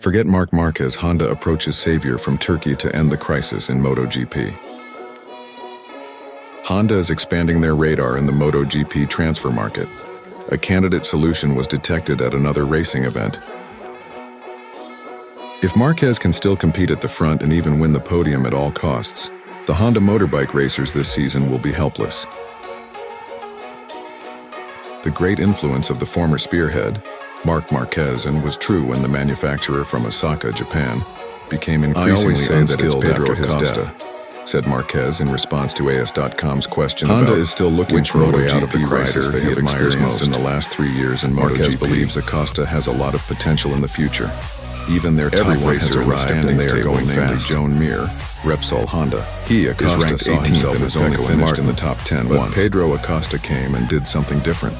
Forget Marc Marquez, Honda approaches savior from Turkey to end the crisis in MotoGP. Honda is expanding their radar in the MotoGP transfer market. A candidate solution was detected at another racing event. If Marquez can still compete at the front and even win the podium at all costs, the Honda motorbike racers this season will be helpless. The great influence of the former spearhead, Marc Marquez, and was true when the manufacturer from Osaka, Japan, became increasingly unskilled after his Acosta. death, said Marquez in response to AS.com's question Honda is still looking for a way out of the crisis they have experienced most. in the last three years, and Marquez MotoGP. believes Acosta has a lot of potential in the future. Even their top Everyone racer in the standings and they are going fast. Joan Mir, Repsol Honda. He, Acosta, saw himself as only finished in the top 10 but once. Pedro Acosta came and did something different.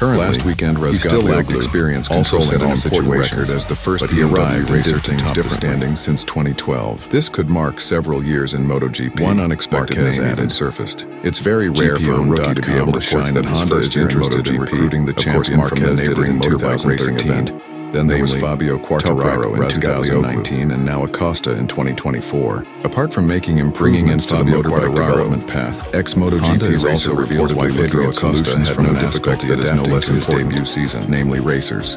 Currently, last weekend, Raz still lacked experience also set an important record as the first BMW racer to top the standings since 2012. This could mark several years in MotoGP. One unexpected Marquez name even surfaced. It's very rare for a rookie to be able to shine that Honda is interested in recruiting the champion from the neighboring 2013 then there was Fabio Quartararo in 2019 and now Acosta in 2024. Apart from making improvements to the motorbike development path, ex-MotoGP racer reveals why Pedro Acosta had no difficulty adapting no to his debut season, namely racers.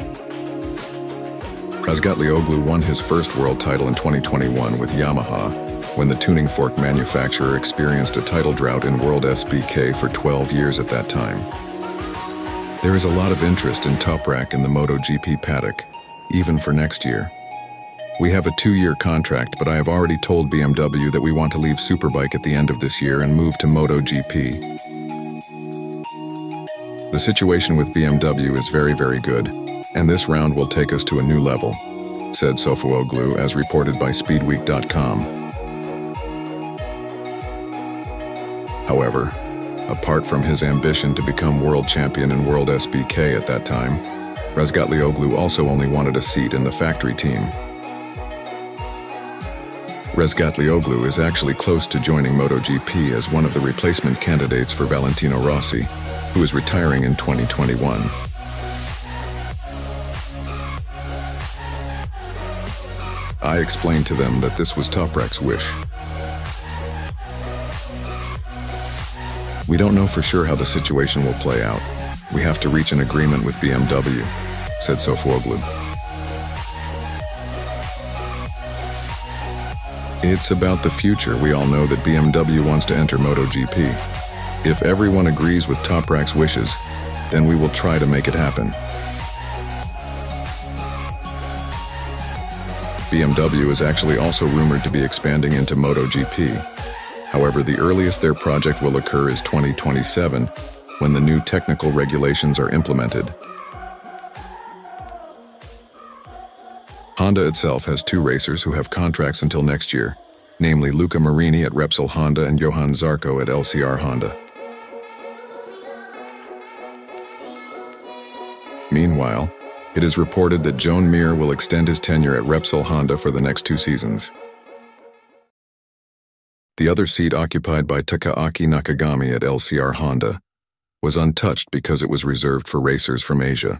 Razgatlioglu won his first world title in 2021 with Yamaha, when the tuning fork manufacturer experienced a title drought in World SBK for 12 years at that time. There is a lot of interest in Toprak in the MotoGP paddock, even for next year. We have a two-year contract, but I have already told BMW that we want to leave Superbike at the end of this year and move to MotoGP. The situation with BMW is very, very good, and this round will take us to a new level, said Sofuoglu as reported by Speedweek.com. However, Apart from his ambition to become world champion in World SBK at that time, Razgatlioglu also only wanted a seat in the factory team. Razgatlioglu is actually close to joining MotoGP as one of the replacement candidates for Valentino Rossi, who is retiring in 2021. I explained to them that this was Toprak's wish, We don't know for sure how the situation will play out. We have to reach an agreement with BMW, said Sofuoglu. It's about the future. We all know that BMW wants to enter MotoGP. If everyone agrees with Toprak's wishes, then we will try to make it happen. BMW is actually also rumored to be expanding into MotoGP, However, the earliest their project will occur is 2027, when the new technical regulations are implemented. Honda itself has two racers who have contracts until next year, namely Luca Marini at Repsol Honda and Johann Zarco at LCR Honda. Meanwhile, it is reported that Joan Mir will extend his tenure at Repsol Honda for the next two seasons. The other seat occupied by Takaaki Nakagami at LCR Honda was untouched because it was reserved for racers from Asia.